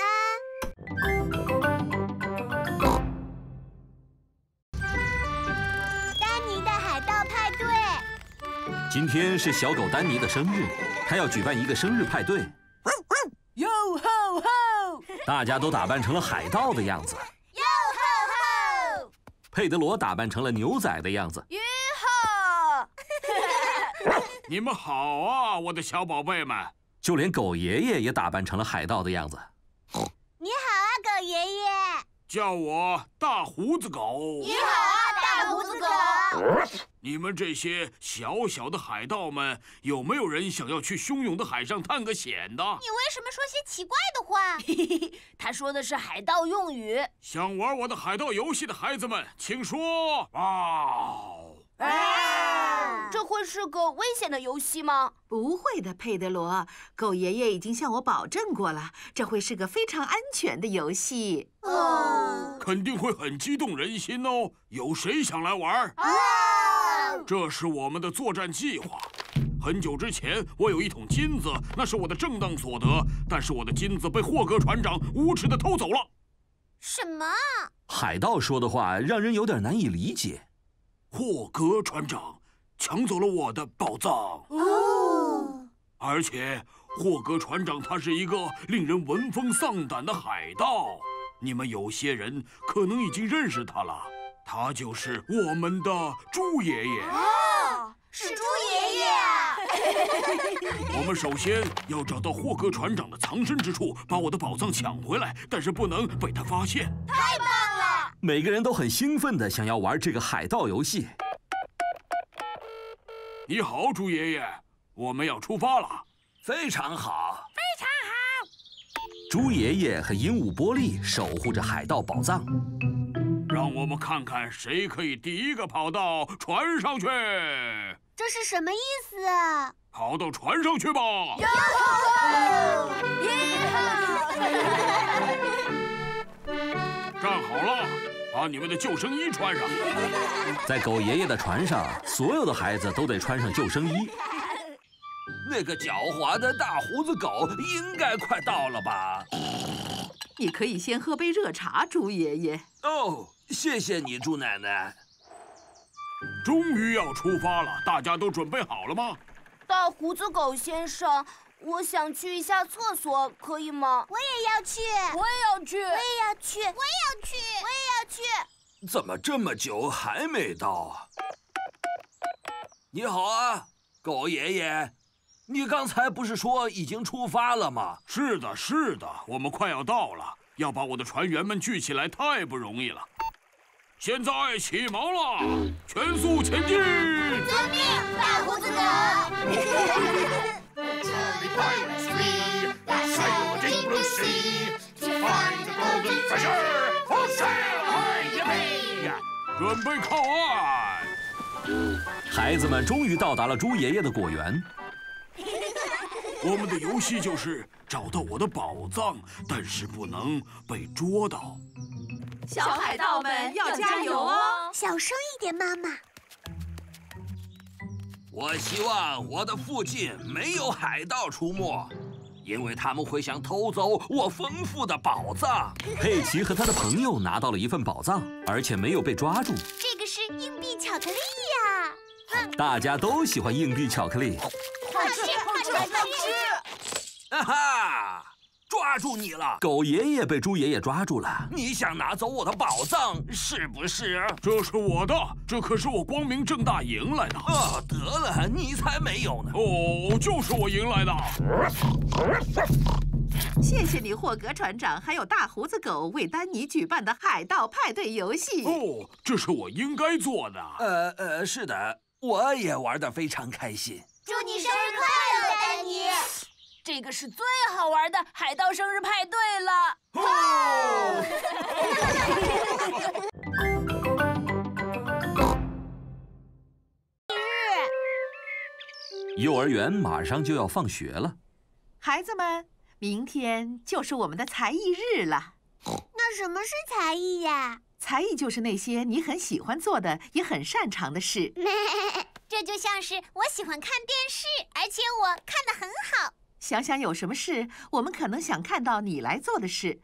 丹尼的海盗派对。今天是小狗丹尼的生日，他要举办一个生日派对。哟吼吼！大家都打扮成了海盗的样子。佩德罗打扮成了牛仔的样子。哟吼！你们好啊，我的小宝贝们。就连狗爷爷也打扮成了海盗的样子。你好啊，狗爷爷。叫我大胡子狗。你好胡子哥。你们这些小小的海盗们，有没有人想要去汹涌的海上探个险的？你为什么说些奇怪的话？他说的是海盗用语。想玩我的海盗游戏的孩子们，请说。哇！啊！这会是个危险的游戏吗？不会的，佩德罗。狗爷爷已经向我保证过了，这会是个非常安全的游戏。哦，肯定会很激动人心哦。有谁想来玩？啊！这是我们的作战计划。很久之前，我有一桶金子，那是我的正当所得，但是我的金子被霍格船长无耻的偷走了。什么？海盗说的话让人有点难以理解。霍格船长抢走了我的宝藏哦，而且霍格船长他是一个令人闻风丧胆的海盗。你们有些人可能已经认识他了，他就是我们的猪爷爷。哦，是猪爷爷。我们首先要找到霍格船长的藏身之处，把我的宝藏抢回来，但是不能被他发现。太棒了！每个人都很兴奋的想要玩这个海盗游戏。你好，猪爷爷，我们要出发了。非常好，非常好。猪爷爷和鹦鹉波利守护着海盗宝藏。让我们看看谁可以第一个跑到船上去。这是什么意思啊？跑到船上去吧！哟吼！站好了，把你们的救生衣穿上。在狗爷爷的船上，所有的孩子都得穿上救生衣。那个狡猾的大胡子狗应该快到了吧？你可以先喝杯热茶，猪爷爷。哦，谢谢你，猪奶奶。终于要出发了，大家都准备好了吗？大胡子狗先生，我想去一下厕所，可以吗？我也要去，我也要去，我也要去，我也要去，我也要去。怎么这么久还没到啊？你好啊，狗爷爷，你刚才不是说已经出发了吗？是的，是的，我们快要到了。要把我的船员们聚起来太不容易了。现在起锚了，全速前进！遵命，大胡子狗。准备靠岸！孩子们终于到达了猪爷爷的果园。我们的游戏就是找到我的宝藏，但是不能被捉到。小海盗们要加油哦！小声一点，妈妈。我希望我的附近没有海盗出没，因为他们会想偷走我丰富的宝藏。佩奇和他的朋友拿到了一份宝藏，而且没有被抓住。这个是硬币巧克力呀！大家都喜欢硬币巧克力。好吃，好吃，好吃！哈哈，抓住你了！狗爷爷被猪爷爷抓住了。你想拿走我的宝藏是不是？这是我的，这可是我光明正大赢来的。啊，得了，你才没有呢！哦，就是我赢来的。谢谢你，霍格船长，还有大胡子狗为丹尼举办的海盗派对游戏。哦，这是我应该做的。呃呃，是的，我也玩得非常开心。祝你生日快乐，丹尼！这个是最好玩的海盗生日派对了。幼儿园马上就要放学了，孩子们，明天就是我们的才艺日了。那什么是才艺呀？才艺就是那些你很喜欢做的，也很擅长的事。这就像是我喜欢看电视，而且我看得很好。想想有什么事，我们可能想看到你来做的事。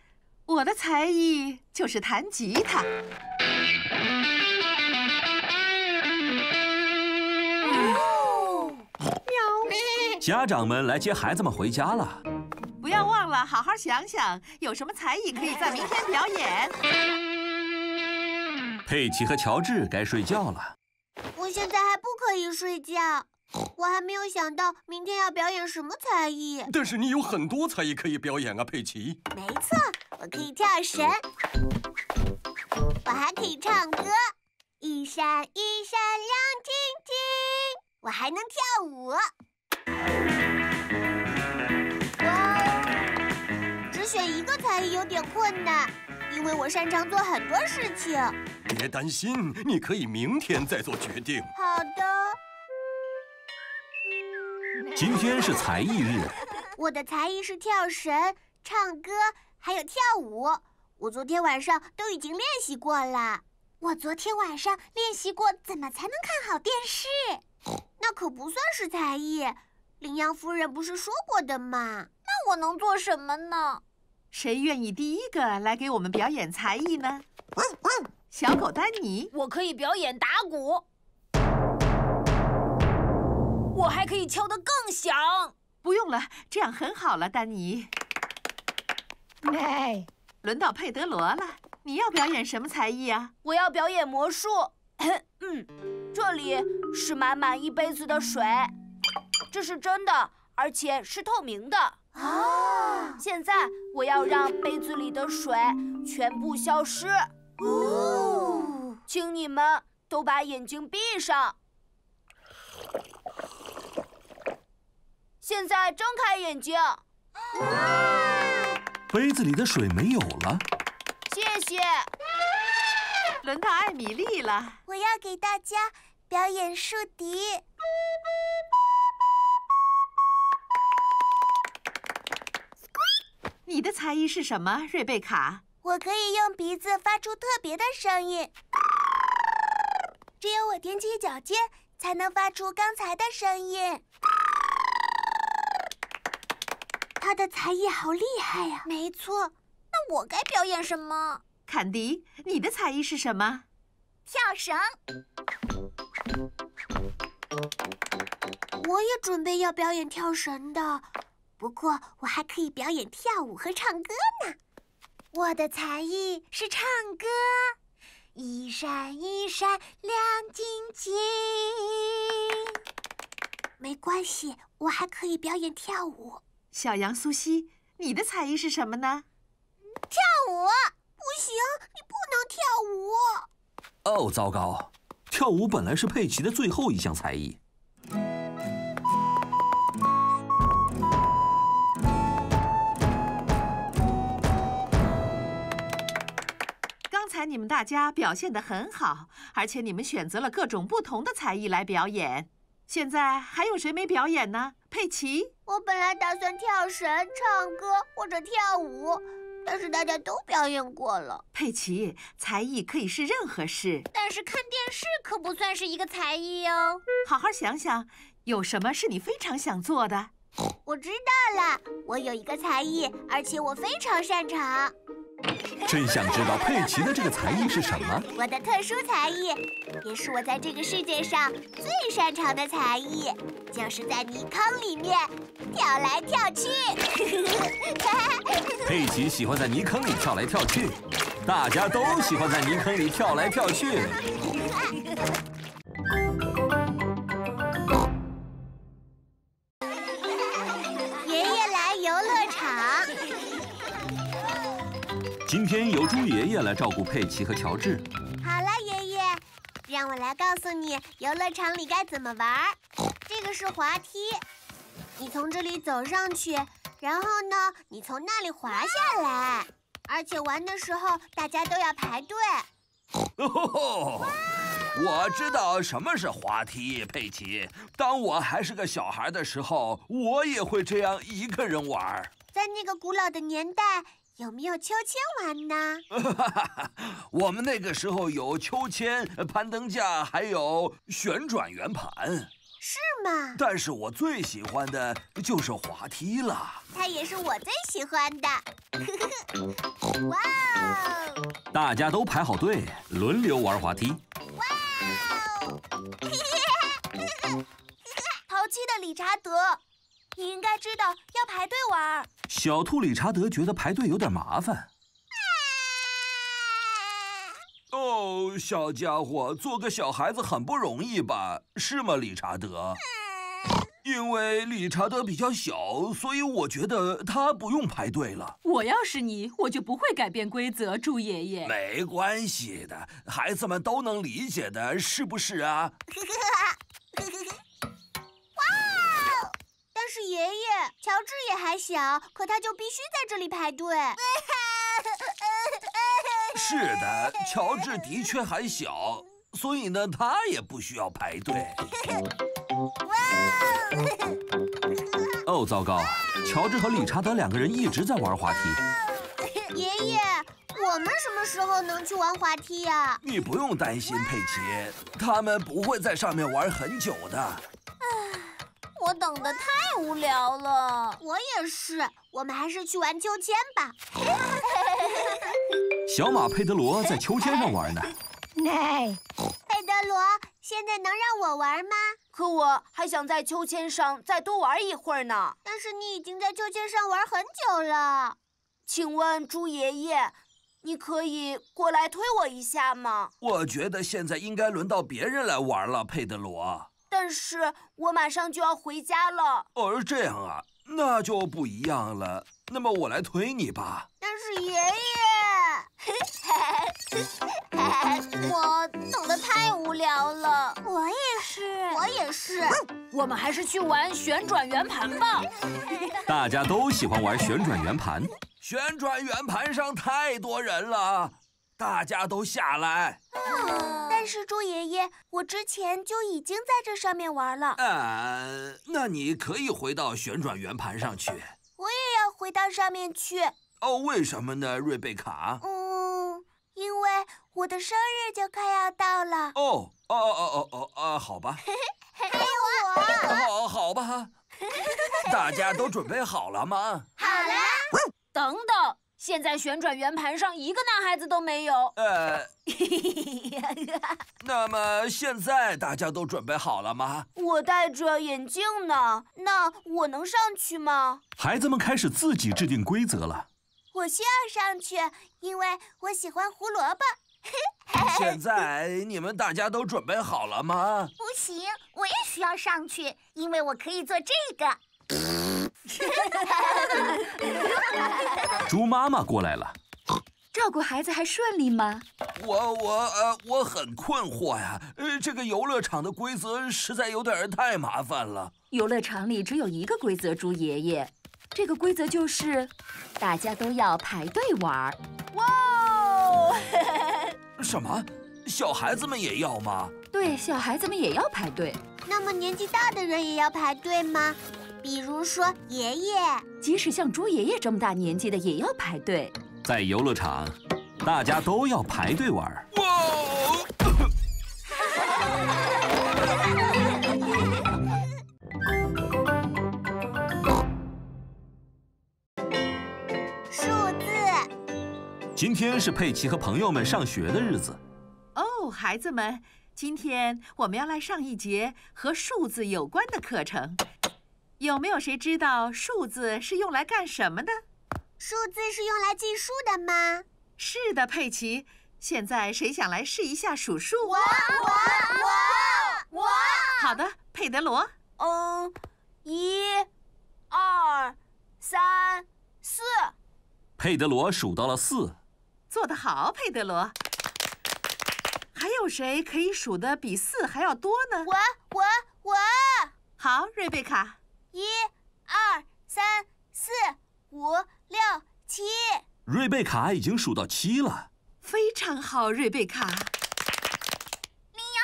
我的才艺就是弹吉他。喵家长们来接孩子们回家了。不要忘了好好想想，有什么才艺可以在明天表演。佩奇和乔治该睡觉了。我现在还不可以睡觉，我还没有想到明天要表演什么才艺。但是你有很多才艺可以表演啊，佩奇。没错，我可以跳绳，我还可以唱歌，一闪一闪亮晶晶。我还能跳舞。哇，只选一个才艺有点困难，因为我擅长做很多事情。别担心，你可以明天再做决定。好的。今天是才艺日，我的才艺是跳绳、唱歌，还有跳舞。我昨天晚上都已经练习过了。我昨天晚上练习过怎么才能看好电视。那可不算是才艺，羚羊夫人不是说过的吗？那我能做什么呢？谁愿意第一个来给我们表演才艺呢？小狗丹尼，我可以表演打鼓，我还可以敲得更响。不用了，这样很好了，丹尼。哎，轮到佩德罗了，你要表演什么才艺啊？我要表演魔术。嗯，这里是满满一杯子的水，这是真的，而且是透明的。啊！现在我要让杯子里的水全部消失。哦，请你们都把眼睛闭上。现在睁开眼睛。杯子里的水没有了。谢谢。轮到艾米丽了，我要给大家表演竖笛。你的才艺是什么，瑞贝卡？我可以用鼻子发出特别的声音，只有我踮起脚尖才能发出刚才的声音。他的才艺好厉害呀！没错，那我该表演什么？坎迪，你的才艺是什么？跳绳。我也准备要表演跳绳的，不过我还可以表演跳舞和唱歌呢。我的才艺是唱歌，一闪一闪亮晶晶。没关系，我还可以表演跳舞。小羊苏西，你的才艺是什么呢？跳舞。不行，你不能跳舞。哦，糟糕！跳舞本来是佩奇的最后一项才艺。刚才你们大家表现得很好，而且你们选择了各种不同的才艺来表演。现在还有谁没表演呢？佩奇，我本来打算跳绳、唱歌或者跳舞。但是大家都表演过了。佩奇，才艺可以是任何事，但是看电视可不算是一个才艺哦。好好想想，有什么是你非常想做的？我知道了，我有一个才艺，而且我非常擅长。真想知道佩奇的这个才艺是什么？我的特殊才艺，也是我在这个世界上最擅长的才艺，就是在泥坑里面跳来跳去。佩奇喜欢在泥坑里跳来跳去，大家都喜欢在泥坑里跳来跳去。爷爷来照顾佩奇和乔治。好了，爷爷，让我来告诉你游乐场里该怎么玩。这个是滑梯，你从这里走上去，然后呢，你从那里滑下来，而且玩的时候大家都要排队。哦，我知道什么是滑梯，佩奇。当我还是个小孩的时候，我也会这样一个人玩。在那个古老的年代，有没有秋千玩呢？我们那个时候有秋千、攀登架，还有旋转圆盘。是吗？但是我最喜欢的就是滑梯了。它也是我最喜欢的。哇哦！大家都排好队，轮流玩滑梯。哇哦！淘气的理查德，你应该知道要排队玩。小兔理查德觉得排队有点麻烦。哦，小家伙，做个小孩子很不容易吧？是吗，理查德？因为理查德比较小，所以我觉得他不用排队了。我要是你，我就不会改变规则，猪爷爷。没关系的，孩子们都能理解的，是不是啊？哇！但是爷爷，乔治也还小，可他就必须在这里排队。是的，乔治的确还小，所以呢，他也不需要排队。哇哦，糟糕！乔治和理查德两个人一直在玩滑梯。爷爷，我们什么时候能去玩滑梯呀？你不用担心，佩奇，他们不会在上面玩很久的。唉，我等的太无聊了。我也是，我们还是去玩秋千吧。小马佩德罗在秋千上玩呢。佩德罗，现在能让我玩吗？可我还想在秋千上再多玩一会儿呢。但是你已经在秋千上玩很久了。请问猪爷爷，你可以过来推我一下吗？我觉得现在应该轮到别人来玩了，佩德罗。但是我马上就要回家了。哦，这样啊，那就不一样了。那么我来推你吧。但是爷爷。我等的太无聊了，我也是，我也是。我们还是去玩旋转圆盘吧。大家都喜欢玩旋转圆盘。旋转圆盘上太多人了，大家都下来。但是猪爷爷，我之前就已经在这上面玩了。呃，那你可以回到旋转圆盘上去。我也要回到上面去。哦，为什么呢，瑞贝卡？嗯，因为我的生日就快要到了。哦哦哦哦哦啊，好吧。还有我。哦，好吧。大家都准备好了吗？好了。等等，现在旋转圆盘上一个男孩子都没有。呃，那么现在大家都准备好了吗？我戴着眼镜呢，那我能上去吗？孩子们开始自己制定规则了。我需要上去，因为我喜欢胡萝卜。现在你们大家都准备好了吗？不行，我也需要上去，因为我可以做这个。猪妈妈过来了，照顾孩子还顺利吗？我我呃我很困惑呀，呃这个游乐场的规则实在有点太麻烦了。游乐场里只有一个规则，猪爷爷，这个规则就是大家都要排队玩。哇哦！什么？小孩子们也要吗？对，小孩子们也要排队。那么年纪大的人也要排队吗？比如说爷爷，即使像猪爷爷这么大年纪的也要排队。在游乐场，大家都要排队玩。哇！数字。今天是佩奇和朋友们上学的日子。哦，孩子们，今天我们要来上一节和数字有关的课程。有没有谁知道数字是用来干什么的？数字是用来计数的吗？是的，佩奇。现在谁想来试一下数数？我我我我。好的，佩德罗。嗯，一、二、三、四。佩德罗数到了四。做得好，佩德罗。还有谁可以数的比四还要多呢？我我我。好，瑞贝卡。一、二、三、四、五、六、七。瑞贝卡已经数到七了。非常好，瑞贝卡。羚羊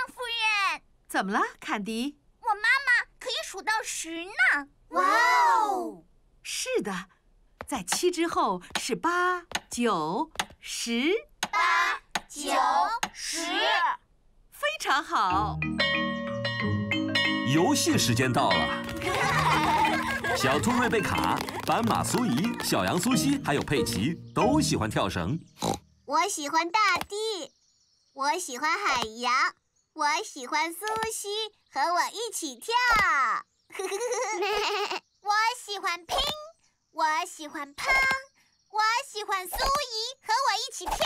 夫人，怎么了，坎迪？我妈妈可以数到十呢。哇哦！是的，在七之后是八、九、十。八、九、十，非常好。游戏时间到了。小兔瑞贝卡、斑马苏怡、小羊苏西还有佩奇都喜欢跳绳。我喜欢大地，我喜欢海洋，我喜欢苏西，和我一起跳。我喜欢拼，我喜欢胖，我喜欢苏怡，和我一起跳。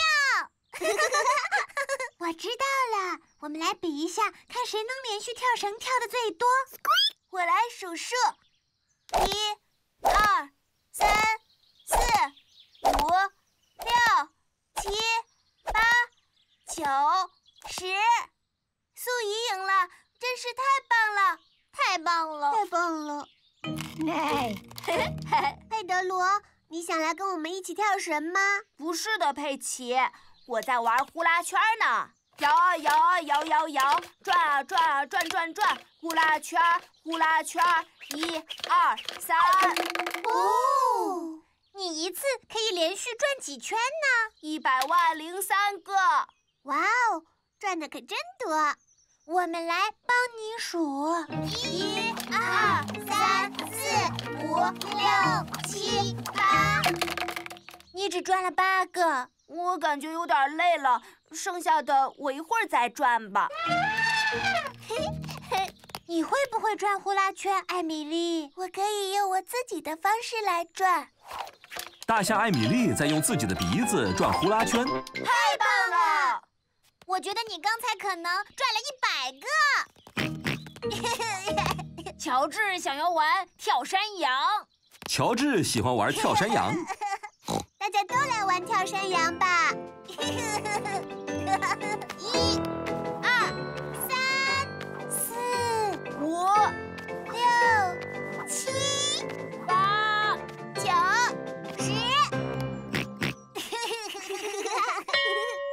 我知道了，我们来比一下，看谁能连续跳绳跳的最多。我来数数。一、二、三、四、五、六、七、八、九、十，素怡赢了，真是太棒了！太棒了！太棒了！哎，佩德罗，你想来跟我们一起跳绳吗？不是的，佩奇，我在玩呼啦圈呢。摇啊摇啊摇摇摇，转啊转啊转转转，呼啦圈呼啦圈，一二三。哦，你一次可以连续转几圈呢？一百万零三个。哇哦，转的可真多！我们来帮你数：一、二、三、四、五、六、七、八。你只转了八个，我感觉有点累了。剩下的我一会儿再转吧。你会不会转呼啦圈，艾米丽？我可以用我自己的方式来转。大象艾米丽在用自己的鼻子转呼啦圈，太棒了！我觉得你刚才可能转了一百个。乔治想要玩跳山羊。乔治喜欢玩跳山羊。大家都来玩跳山羊吧！一、二、三、四、五、六、七、八、九、十。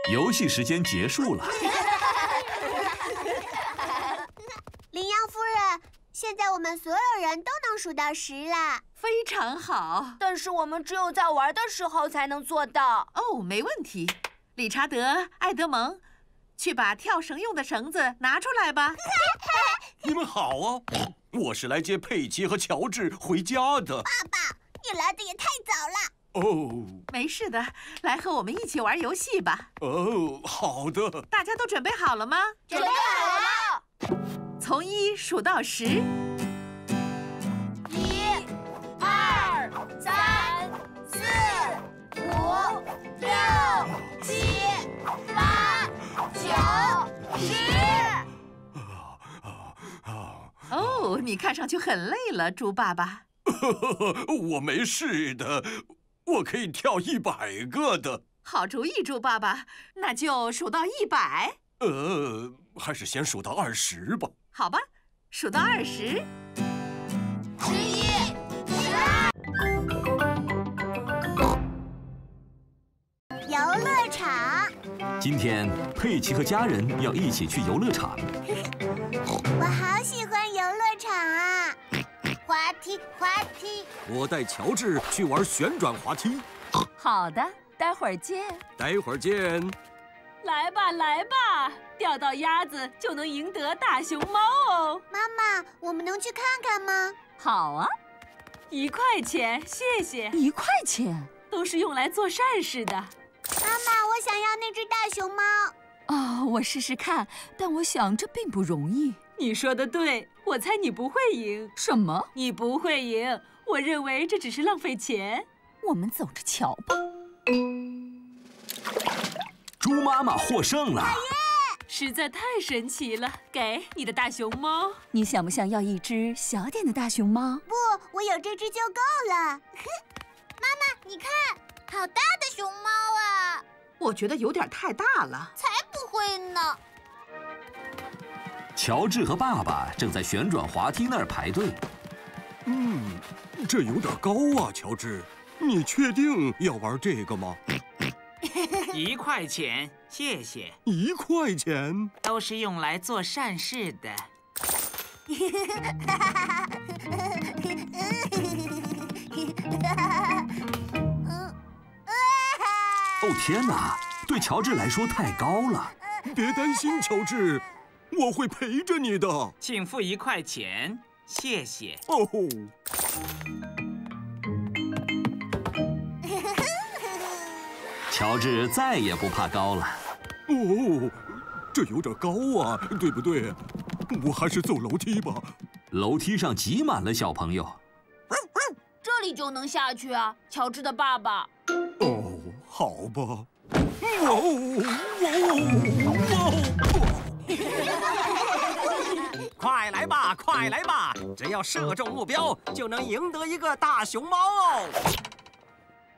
游戏时间结束了。羚羊夫人，现在我们所有人都能数到十了。非常好，但是我们只有在玩的时候才能做到。哦，没问题。理查德、艾德蒙，去把跳绳用的绳子拿出来吧。你们好啊，我是来接佩奇和乔治回家的。爸爸，你来的也太早了。哦，没事的，来和我们一起玩游戏吧。哦，好的。大家都准备好了吗？准备好了。从一数到十。九、十。哦，你看上去很累了，猪爸爸。我没事的，我可以跳一百个的。好主意，猪爸爸，那就数到一百。呃，还是先数到二十吧。好吧，数到二十。十一、十二。今天佩奇和家人要一起去游乐场。我好喜欢游乐场啊！滑梯，滑梯。我带乔治去玩旋转滑梯。好的，待会儿见。待会儿见。来吧，来吧，钓到鸭子就能赢得大熊猫哦。妈妈，我们能去看看吗？好啊，一块钱，谢谢。一块钱都是用来做善事的。啊，妈，我想要那只大熊猫。哦，我试试看，但我想这并不容易。你说的对，我猜你不会赢。什么？你不会赢？我认为这只是浪费钱。我们走着瞧吧。猪妈妈获胜了！实在太神奇了！给你的大熊猫。你想不想要一只小点的大熊猫？不，我有这只就够了。妈妈，你看，好大的熊猫啊！我觉得有点太大了。才不会呢！乔治和爸爸正在旋转滑梯那儿排队。嗯，这有点高啊，乔治。你确定要玩这个吗？一块钱，谢谢。一块钱都是用来做善事的。哦天哪，对乔治来说太高了。别担心，乔治，我会陪着你的。请付一块钱，谢谢。哦。乔治再也不怕高了。哦，这有点高啊，对不对？我还是走楼梯吧。楼梯上挤满了小朋友。这里就能下去啊，乔治的爸爸。哦，好吧。哇哦哇哦！快来吧，快来吧！只要射中目标，就能赢得一个大熊猫哦。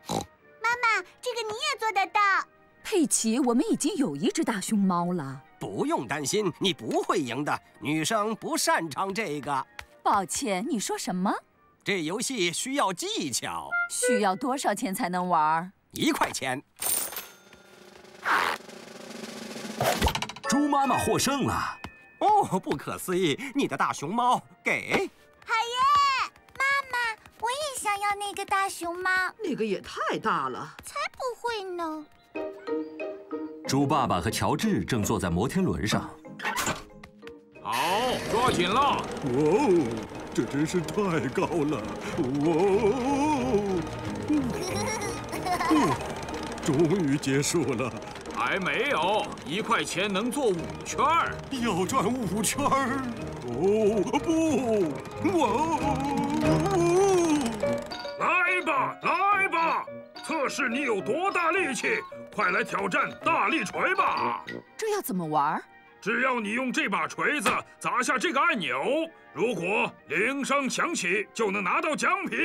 妈妈，这个你也做得到。佩奇，我们已经有一只大熊猫了。不用担心，你不会赢的。女生不擅长这个。抱歉，你说什么？这游戏需要技巧。需要多少钱才能玩？一块钱。猪妈妈获胜了。哦，不可思议！你的大熊猫给。好耶！妈妈，我也想要那个大熊猫。那个也太大了。才不会呢。猪爸爸和乔治正坐在摩天轮上。好，抓紧了！哇哦，这真是太高了！哇哦，终于结束了。还没有，一块钱能做五圈儿，要转五圈儿。哦不，哇哦！来吧，来吧，测试你有多大力气！快来挑战大力锤吧！这要怎么玩？只要你用这把锤子砸下这个按钮，如果铃声响起，就能拿到奖品。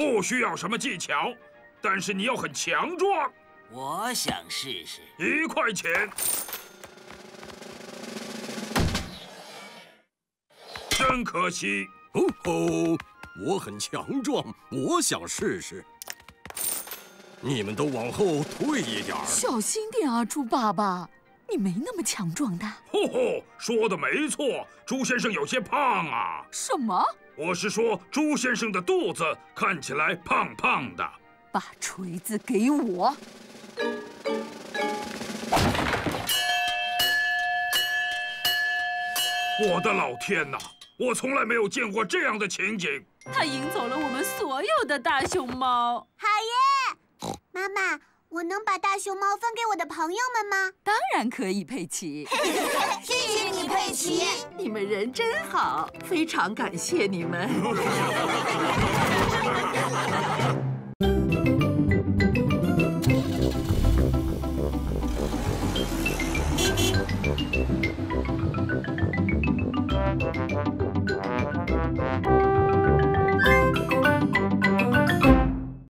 不需要什么技巧，但是你要很强壮。我想试试。一块钱。真可惜。哦吼，我很强壮，我想试试。你们都往后退一点。小心点啊，猪爸爸，你没那么强壮的。吼吼，说的没错，猪先生有些胖啊。什么？我是说，猪先生的肚子看起来胖胖的。把锤子给我。我的老天哪！我从来没有见过这样的情景。他赢走了我们所有的大熊猫。好耶！妈妈，我能把大熊猫分给我的朋友们吗？当然可以佩奇。谢谢你佩奇。你们人真好非常感谢你们。